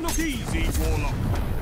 not look easy, Warlock.